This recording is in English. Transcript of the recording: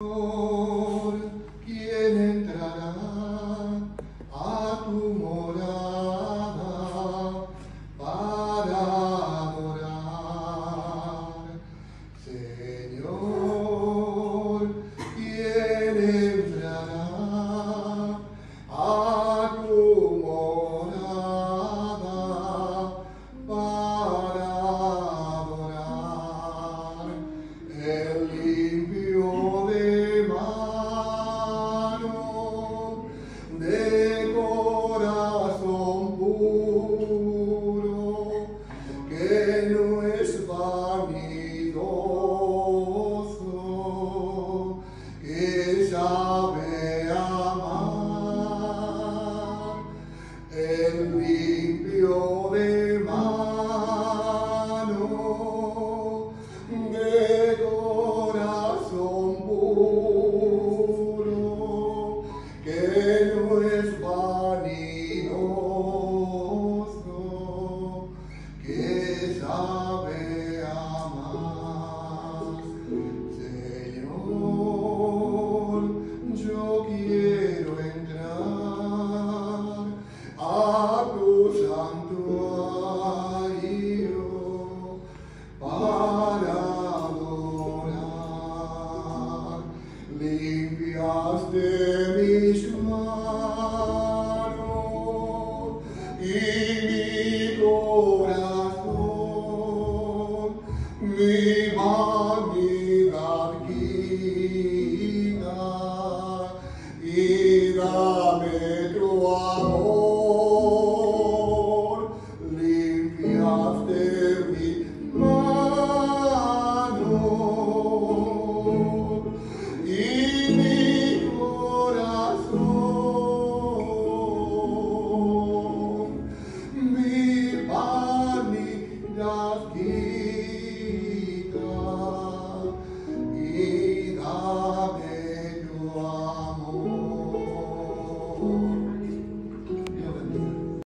Señor, mi